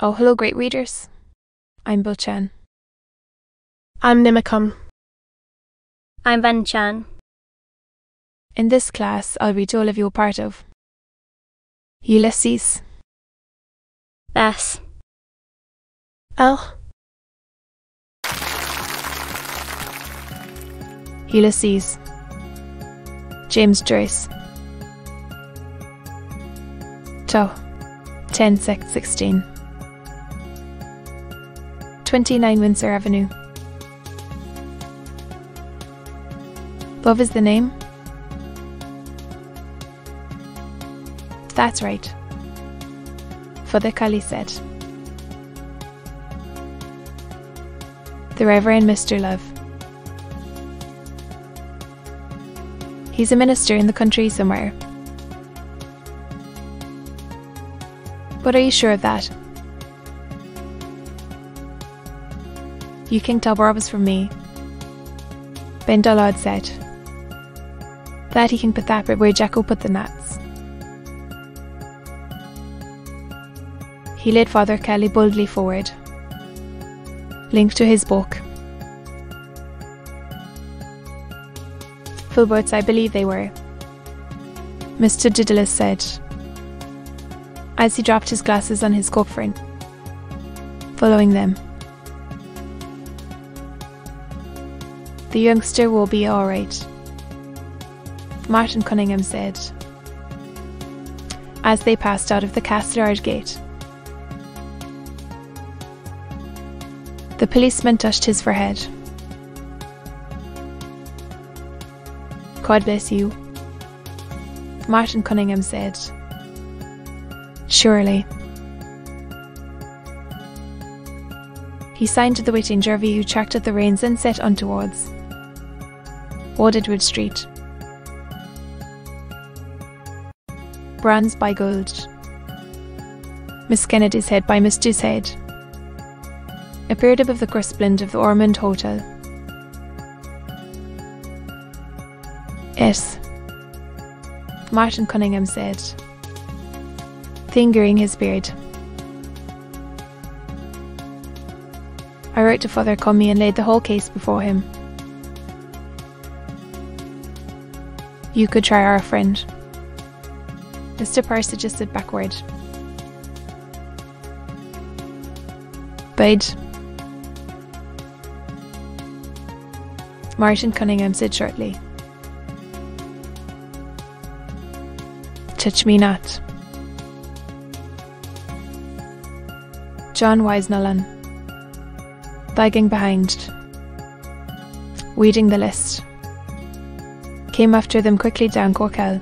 Oh, hello, great readers. I'm Bill Chan. I'm Nimicum. I'm Van Chan. In this class, I'll read all of you a part of Ulysses, Bess. L. Ulysses, James Joyce, To, 10 sec 16, 29 Windsor Avenue. Love is the name? That's right. Cowley said. The Reverend Mr. Love. He's a minister in the country somewhere. But are you sure of that? You can tell Barabbas from me. Ben Dollard said. That he can put that but where Jacko put the nuts. He led Father Kelly boldly forward. Link to his book. Full boats, I believe they were. Mr. Dedalus said, as he dropped his glasses on his coat front, following them. The youngster will be all right. Martin Cunningham said, as they passed out of the castle yard gate. The policeman touched his forehead. God bless you. Martin Cunningham said, Surely. He signed to the waiting Jervy who tracked at the reins and set on towards Edward Street. Bronze by Gold. Miss Kennedy's head by Douce's head. Appeared above the crust of the Ormond Hotel. Yes. Martin Cunningham said, fingering his beard. I wrote to Father Conmee and laid the whole case before him. You could try our friend. Mr. Power suggested backward. Bide. Martin Cunningham said shortly. Touch me not. John Wyse Nolan. Lagging behind. Weeding the list. Came after them quickly down Cork hill.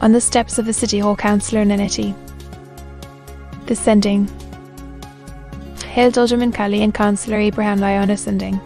On the steps of the City Hall Councillor Nannetti. Descending. Hailed Alderman Cowley and Councillor Abraham Lyon ascending.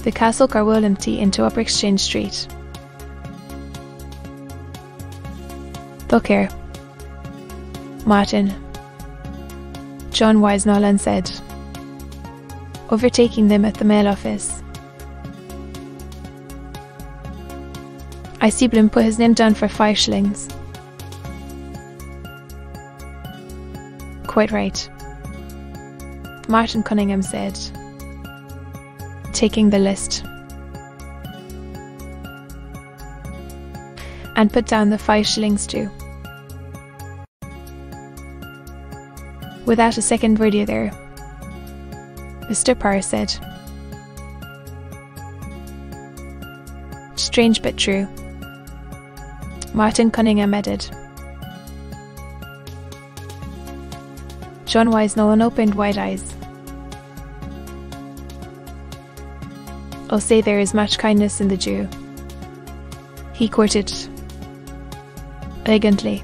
The castle car will empty into Upper Exchange Street. Look here. Martin. John Wyse Nolan said, overtaking them at the mail office. I see Bloom put his name down for five shillings. Quite right. Martin Cunningham said, taking the list. And put down the five shillings too. Without a second word either, Mr. Power said, Strange but true. Martin Cunningham added. John Wyse Nolan opened wide eyes. I'll say there is much kindness in the Jew. He courted elegantly.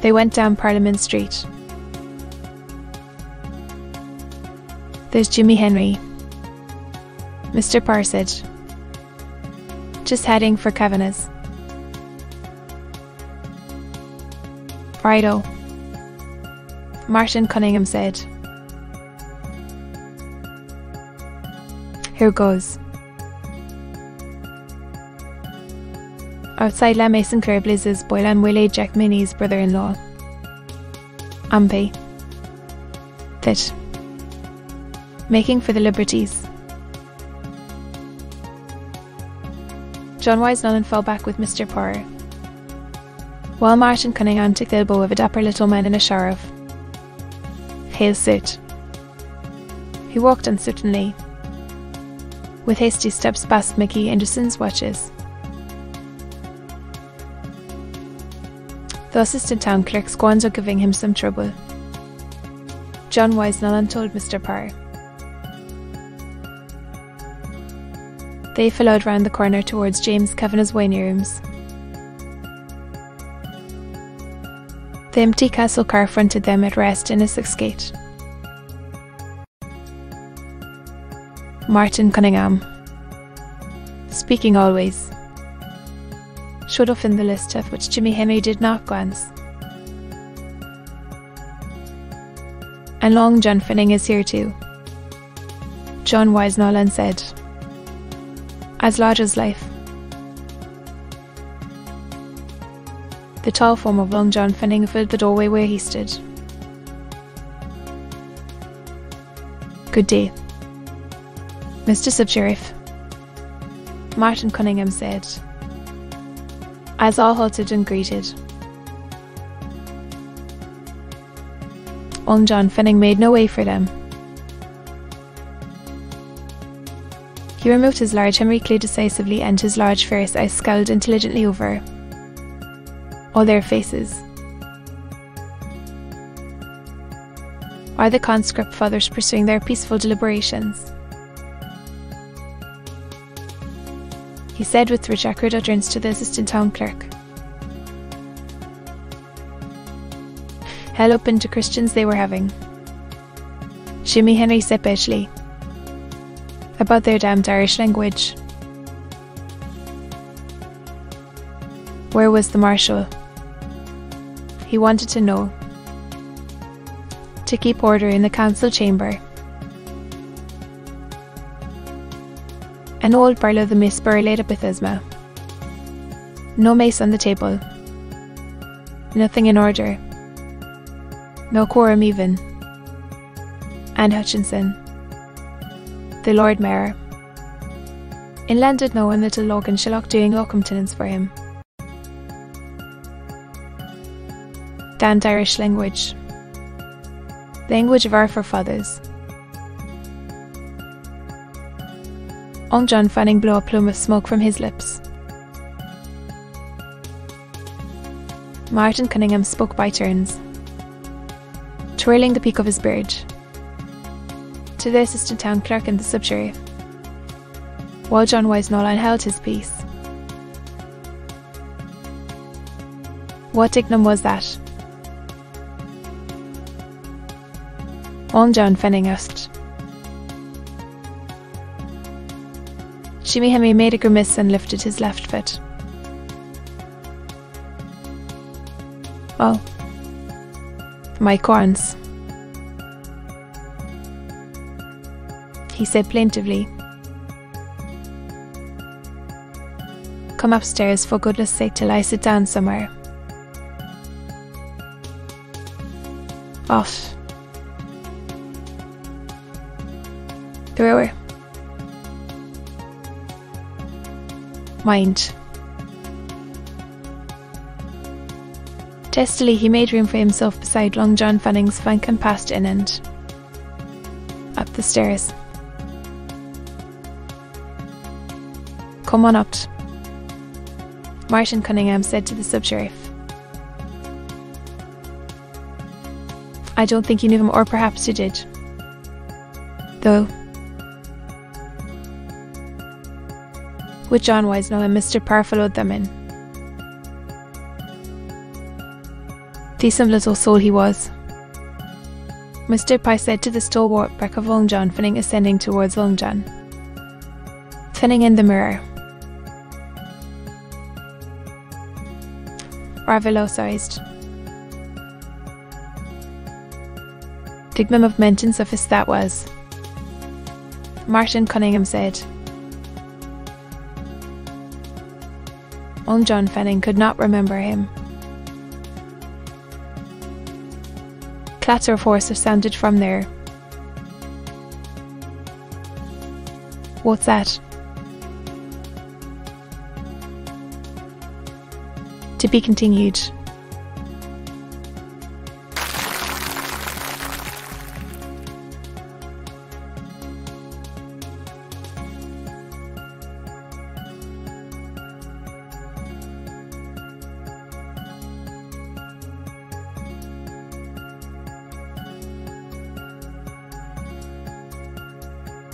They went down Parliament Street. There's Jimmy Henry. Mr. Parsage. Just heading for Kavanagh's. Righto. Martin Cunningham said. Here goes. Outside La Maison Claire Blazes Boylan and Willie Jack Mooney's brother-in-law. Ampy. That. Making for the Liberties. John Wyse Nolan fell back with Mr. Power. While Martin Cunningham took the elbow of a dapper little man in a sheriff. Hail suit. He walked uncertainly. With hasty steps past Mickey Anderson's watches. The assistant town clerk squandered giving him some trouble. John Wyse Nolan told Mr. Power. They followed round the corner towards James Kavanagh's waiting rooms. The empty castle car fronted them at rest in a Essex Gate. Martin Cunningham. Speaking always. Showed off in the list at which Jimmy Henry did not glance. And Long John Fanning is here too. John Wyse Nolan said. As large as life. The tall form of Long John Fanning filled the doorway where he stood. Good day. Mr. Sub-Sheriff. Martin Cunningham said, as all halted and greeted. Long John Fanning made no way for them. He removed his large Henry clay decisively and his large ferris eyes scowled intelligently over all their faces. Are the conscript fathers pursuing their peaceful deliberations? He said with rejected utterance to the assistant town clerk. Hell open to Christians they were having. Jimmy Henry said bitchly. About their damned Irish language. Where was the Marshal? He wanted to know. To keep order in the council chamber. An old barrel of the Mispur laid up with Isma. No mace on the table. Nothing in order. No quorum even. Anne Hutchinson. The Lord Mayor. In Llandudno little Lorcan Sherlock doing locum tenens for him. damned Irish language. Language of our forefathers. Long John Fanning blew a plume of smoke from his lips. Martin Cunningham spoke by turns, twirling the peak of his beard. To the assistant town clerk and the sub-sheriff, while John Wyse Nolan held his peace. What Dignam was that? Long John Fanning asked. Jimmy Henry made a grimace and lifted his left foot. Well, my corns, he said plaintively. Come upstairs for goodness sake till I sit down somewhere. Off. Thrower. Mind. Testily, he made room for himself beside Long John Fanning's flank and passed in and up the stairs. Come on up. Martin Cunningham said to the sub-sheriff. I don't think you knew him, or perhaps you did. Though with John Wiseman and Mr. Power followed them in. Decent little soul he was. Mr. Pye said to the stalwart back of Long John, Fanning ascending towards Long John. Fanning in the mirror. Ravelo sized. Dignam of mentions of his that was. Martin Cunningham said, Old John Fanning could not remember him. Clatter of horses sounded from there. What's that? Be continued.